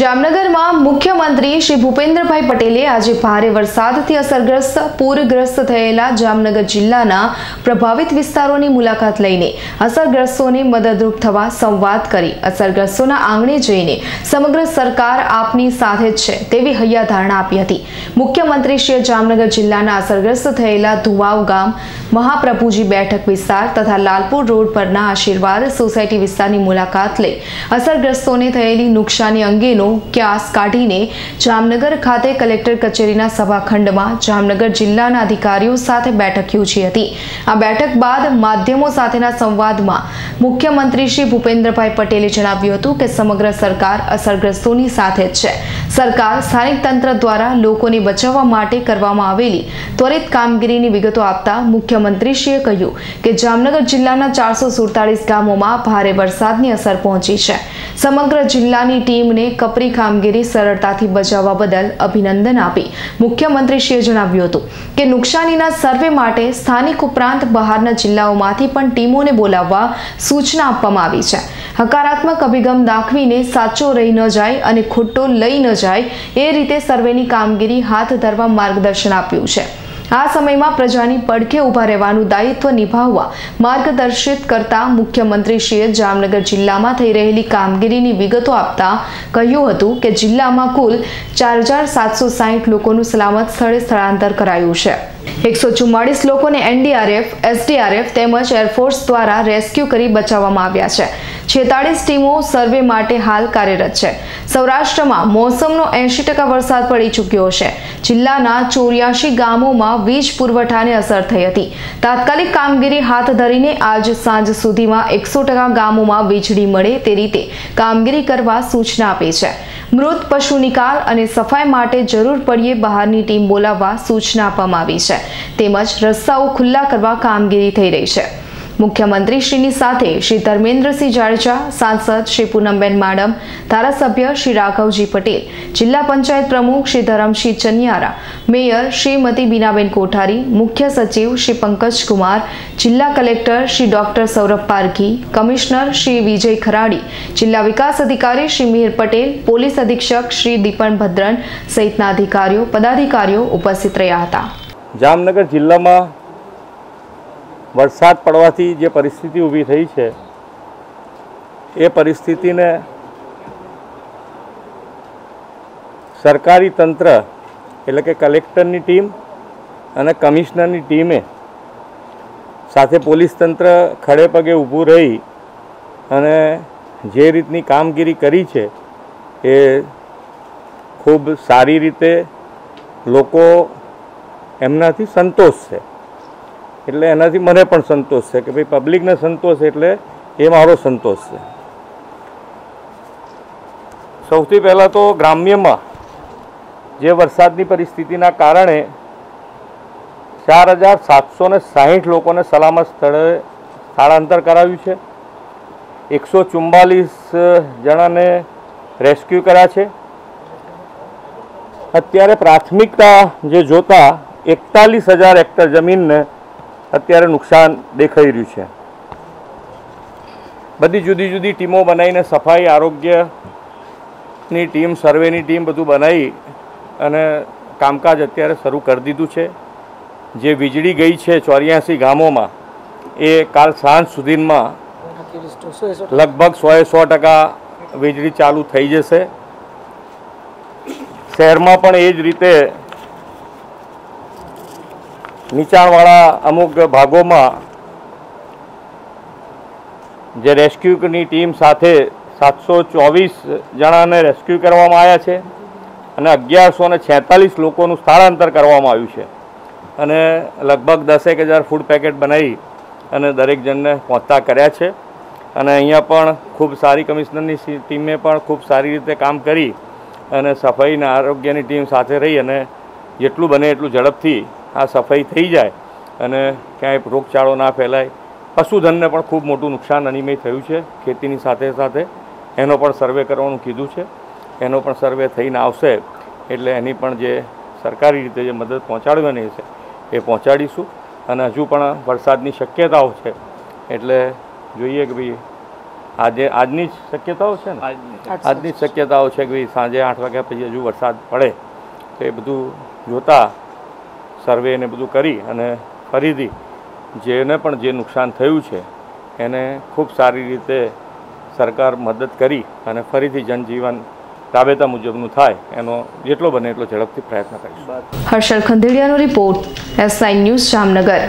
જામનગરમાં મુખ્યમંત્રી શ્રી ભૂપેન્દ્રભાઈ પટેલે આજે ભારે વરસાદથી અસરગ્રસ્ત, પૂરગ્રસ્ત થયેલા જામનગર જિલ્લાના પ્રભાવિત વિસ્તારોની મુલાકાત લઈને અસરગ્રસ્તોને મદદરૂપ થવા સંવાદ કરી અસરગ્રસ્તોના આંગણે જઈને સમગ્ર સરકાર આપની સાથે જ છે તેવી હૈયાધારણા આપી હતી. મુખ્યમંત્રીશ્રીએ જામનગર જિલ્લાના અસરગ્રસ્ત થયેલા ધુવાવ ગામ, મહાપ્રભુજી બેઠક વિસ્તાર તથા લાલપુર રોડ પરના આશીર્વાદ સોસાયટી વિસ્તારની મુલાકાત લઈ અસરગ્રસ્તોને થયેલી નુકસાની અંગેનો ક્યાસ કાઢીને જામનગર ખાતે કલેક્ટર કચેરીના સભાખંડમાં જામનગર જિલ્લાના અધિકારીઓ સાથે બેઠક યોજી હતી. આ બેઠક બાદ માધ્યમો સાથેના સંવાદમાં મુખ્યમંત્રી શ્રી ભૂપેન્દ્રભાઈ પટેલે જણાવ્યું હતું કે સમગ્ર સરકાર અસરગ્રસ્તોની સાથે જ છે. સરકાર સ્થાનિક તંત્ર દ્વારા લોકોને બચાવવા માટે કરવામાં આવેલી ત્વરિત કામગીરીની વિગતો આપતા મુખ્યમંત્રીશ્રીએ કહ્યું કે જામનગર જિલ્લાના ચારસો ગામોમાં ભારે વરસાદની અસર પહોંચી છે. સમગ્ર જિલ્લાની ટીમને કપરી કામગીરી સરળતાથી બચાવવા બદલ અભિનંદન આપી મુખ્યમંત્રીશ્રીએ જણાવ્યું હતું કે નુકસાનીના સર્વે માટે સ્થાનિક ઉપરાંત બહારના જિલ્લાઓમાંથી પણ ટીમોને બોલાવવા સૂચના આપવામાં આવી છે. હકારાત્મક અભિગમ દાખવીને સાચો રહી ન જાય અને ખોટો લઈ ન જાય એ રીતે સર્વેની કામગીરી હાથ ધરવા માર્ગદર્શન આપ્યું છે. આ સમયમાં પ્રજાની પડખે ઊભા રહેવાનું દાયિત્વ નિભાવવા માર્ગદર્શિત કરતા મુખ્યમંત્રીશ્રીએ જામનગર જિલ્લામાં થઈ રહેલી કામગીરીની વિગતો આપતા કહ્યું હતું કે જિલ્લામાં કુલ ચાર લોકોનું સલામત સ્થળે સ્થળાંતર કરાયું છે. એકસો ચુમ્માળીસ લોકોને એનડીઆરએફ, એસડીઆરએફ તેમજ એરફોર્સ દ્વારા રેસ્ક્યુ કરી બચાવવામાં આવ્યા છે. છેતાળીસ ટીમો સર્વે માટે હાલ કાર્યરત છે. સૌરાષ્ટ્રમાં મોસમનો એંશી ટકા વરસાદ પડી ચૂક્યો છે. જિલ્લાના ચોર્યાસી ગામોમાં વીજ પુરવઠાને અસર થઈ હતી. તાત્કાલિક કામગીરી હાથ ધરીને આજ સાંજ સુધીમાં એકસો ટકા ગામોમાં વીજળી મળે તે રીતે કામગીરી કરવા સૂચના આપી છે. મૃત પશુ નિકાલ અને સફાઈ માટે જરૂર પડીએ બહારની ટીમ બોલાવવા સૂચના આપવામાં આવી છે. તેમજ રસ્તાઓ ખુલ્લા કરવા કામગીરી થઈ રહી છે. મુખ્યમંત્રીશ્રીની સાથે શ્રી ધર્મેન્દ્રસિંહ જાડેજા, સાંસદ શ્રી પૂનમબેન માડમ, ધારાસભ્ય શ્રી રાઘવજી પટેલ, જિલ્લા પંચાયત પ્રમુખ શ્રી ધરમસિંહ ચનિયારા, મેયર શ્રીમતી બીનાબેન કોઠારી, મુખ્ય સચિવ શ્રી પંકજ કુમાર, જિલ્લા collector Shri doctor Saurabh Parghi, commissioner Shri Vijay Kharadi, જિલ્લા વિકાસ અધિકારી શ્રી મિહિર પટેલ, પોલીસ અધિક્ષક શ્રી દીપન ભદ્રન સહિતના અધિકારીઓ, પદાધિકારીઓ ઉપસ્થિત રહ્યા હતા. જામનગર જિલ્લામાં વરસાદ પડવાથી જે પરિસ્થિતિ ઊભી થઈ છે, એ પરિસ્થિતિને સરકારી તંત્ર, એટલે કે કલેક્ટરની ટીમ અને કમિશનરની ટીમે સાથે પોલીસ તંત્ર ખડે પગે ઊભું રહી અને જે રીતની કામગીરી કરી છે, એ ખૂબ સારી રીતે લોકો એમનાથી સંતોષ છે. એટલે એનાથી મને પણ સંતોષ છે કે ભાઈ પબ્લિકને સંતોષ એટલે એ મારો સંતોષ છે. સૌથી પહેલાં તો ગ્રામ્યમાં જે વરસાદની પરિસ્થિતિના કારણે ચાર હજાર સાતસો ને સાહીઠ લોકોને સલામત સ્થળે સ્થળાંતર કરાવ્યું છે. એકસો ચુમ્માલીસ જણાને રેસ્ક્યુ કર્યા છે. અત્યારે પ્રાથમિકતા જે જોતા એકતાલીસ હજાર હેક્ટર જમીનને અત્યારે નુકસાન દેખાઈ રહ્યું છે. બધી જુદી જુદી ટીમો બનાવીને સફાઈ, આરોગ્યની ટીમ, સર્વેની ટીમ બધું બનાવી અને કામકાજ અત્યારે શરૂ કરી દીધું છે. જે વીજળી ગઈ છે ચોર્યાસી ગામોમાં, એ કાલ સાંજ સુધીમાં લગભગ સોએ સો ટકા વીજળી ચાલુ થઈ જશે. શહેરમાં પણ એ જ રીતે નીચાણવાળા અમુક ભાગોમાં જે રેસ્ક્યુની ટીમ સાથે સાતસો ચોવીસ જણાને રેસ્ક્યુ કરવામાં આવ્યા છે અને અગિયારસો ને છેતાલીસ લોકોનું સ્થળાંતર કરવામાં આવ્યું છે. અને લગભગ દસેક હજાર ફૂડ પેકેટ બનાવી અને દરેક જણને પહોંચતા કર્યા છે. અને અહીંયા પણ ખૂબ સારી કમિશનરની ટીમે પણ ખૂબ સારી રીતે કામ કરી અને સફાઈ અને આરોગ્યની ટીમ સાથે રહી અને જેટલું બને એટલું ઝડપથી આ સફાઈ થઈ જાય અને ક્યાંય રોગચાળો ના ફેલાય. પશુધનને પણ ખૂબ મોટું નુકસાન અનિમય થયું છે. ખેતીની સાથે સાથે એનો પણ સર્વે કરવાનું કીધું છે. એનો પણ સર્વે થઈને આવશે એટલે એની પણ જે સરકારી રીતે જે મદદ પહોંચાડવાની છે એ પહોંચાડીશું. અને હજુ પણ વરસાદની શક્યતાઓ છે. એટલે જોઈએ કે ભાઈ આજે આજની જ શક્યતાઓ છે ને? આજની જ. શક્યતાઓ છે કે ભાઈ સાંજે આઠ વાગ્યા પછી હજુ વરસાદ પડે. તો એ બધું જોતા સર્વે ને બધું કરી અને ફરીથી જેને પણ જે નુકસાન થયું છે, એને ખૂબ સારી રીતે સરકાર મદદ કરી અને ફરીથી જનજીવન રાબેતા મુજબનું થાય, એનો જેટલો બને એટલો ઝડપથી પ્રયત્ન કરીશું. હર્ષલ ખંધેડિયાનો રિપોર્ટ એસઆઈ ન્યૂઝ જામનગર.